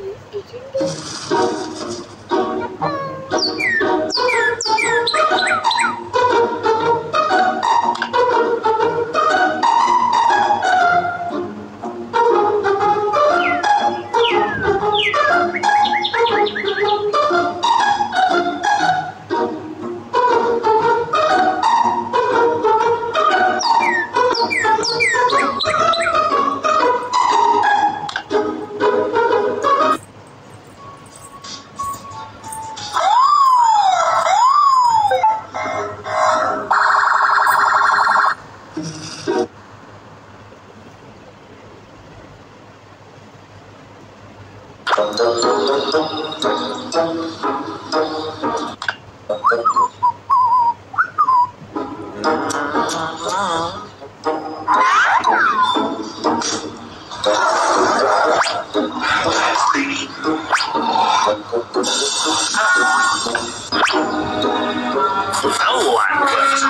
이 정도. No one. works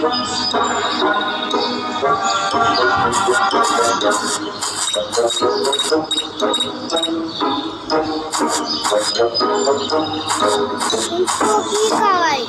かわいい。